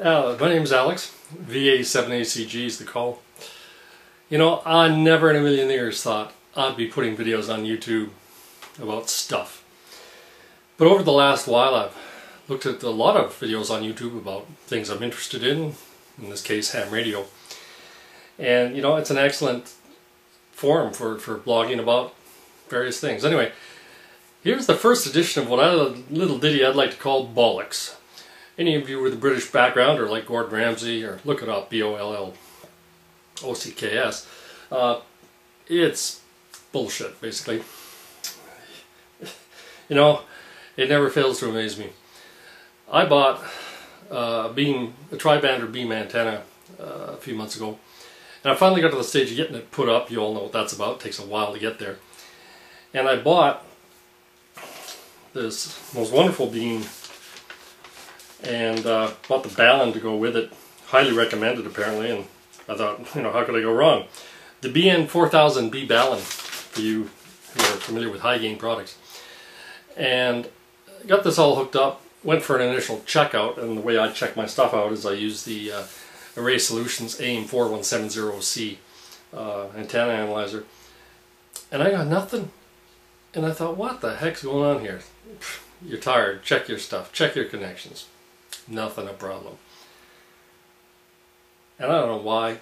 Uh, my name's Alex. VA7ACG is the call. You know, I never in a million years thought I'd be putting videos on YouTube about stuff. But over the last while I've looked at a lot of videos on YouTube about things I'm interested in, in this case ham radio. And you know, it's an excellent forum for, for blogging about various things. Anyway, here's the first edition of what I, a little ditty I'd like to call Bollocks any of you with a British background or like Gordon Ramsay or look it up, B-O-L-L-O-C-K-S, uh, it's bullshit basically. you know, it never fails to amaze me. I bought uh, a beam, a tri-band or beam antenna uh, a few months ago and I finally got to the stage of getting it put up. You all know what that's about. It takes a while to get there. And I bought this most wonderful beam and uh, bought the Balun to go with it. Highly recommended apparently, and I thought, you know, how could I go wrong? The BN4000B Balun, for you who are familiar with Hy-Gain products. And got this all hooked up, went for an initial checkout, and the way I check my stuff out is I use the uh, Array Solutions AIM4170C uh, antenna analyzer. And I got nothing. And I thought, what the heck's going on here? You're tired, check your stuff, check your connections nothing a problem. And I don't know why,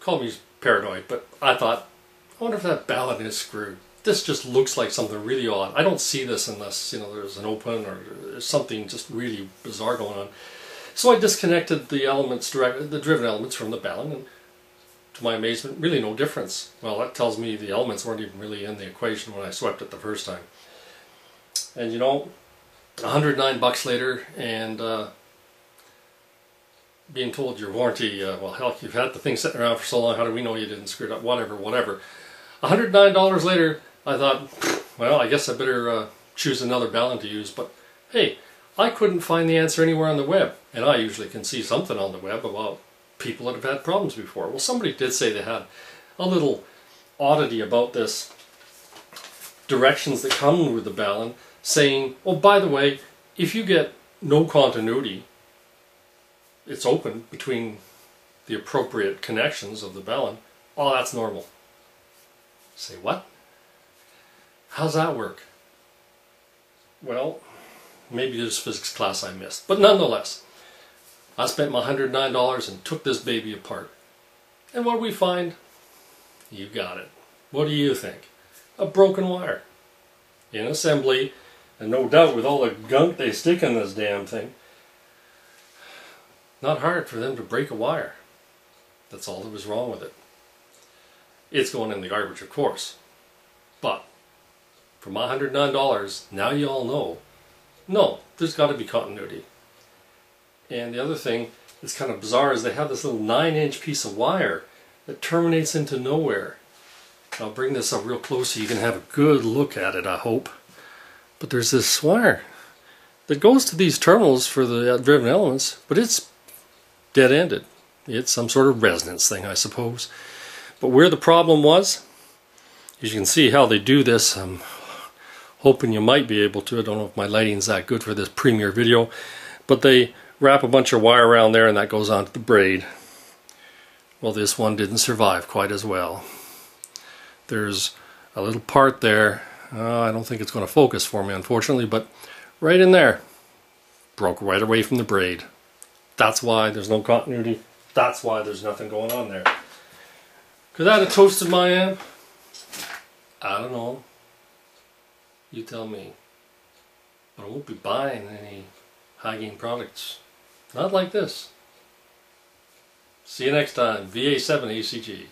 call me paranoid, but I thought, I wonder if that Balun is screwed. This just looks like something really odd. I don't see this unless, you know, there's an open or something just really bizarre going on. So I disconnected the elements, direct, the driven elements from the Balun, and to my amazement, really no difference. Well, that tells me the elements weren't even really in the equation when I swept it the first time. And you know, 109 bucks later, and uh, being told your warranty, uh, well, hell, you've had the thing sitting around for so long, how do we know you didn't screw it up? Whatever, whatever. $109 later, I thought, well, I guess I better uh, choose another Balun to use, but hey, I couldn't find the answer anywhere on the web, and I usually can see something on the web about people that have had problems before. Well, somebody did say they had a little oddity about this directions that come with the Balun, saying, oh, by the way, if you get no continuity it's open between the appropriate connections of the Balun, oh, that's normal. Say what? How's that work? Well, maybe there's physics class I missed. But nonetheless, I spent my $109 and took this baby apart. And what do we find? You got it. What do you think? A broken wire. In assembly, and no doubt with all the gunk they stick in this damn thing, not hard for them to break a wire. That's all that was wrong with it. It's going in the garbage, of course. But for my $109, now you all know, no, there's got to be continuity. And the other thing that's kind of bizarre is they have this little 9-inch piece of wire that terminates into nowhere. I'll bring this up real close so you can have a good look at it, I hope. But there's this wire that goes to these terminals for the driven elements, but it's dead-ended. It's some sort of resonance thing, I suppose. But where the problem was, as you can see how they do this, I'm hoping you might be able to. I don't know if my lighting's that good for this premiere video, but they wrap a bunch of wire around there and that goes onto the braid. Well, this one didn't survive quite as well. There's a little part there, uh, I don't think it's going to focus for me unfortunately, but right in there, broke right away from the braid. That's why there's no continuity. That's why there's nothing going on there. Could that have toasted my amp? I don't know. You tell me. But I won't be buying any Hy-Gain products. Not like this. See you next time. VA7 ACG.